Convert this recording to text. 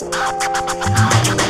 i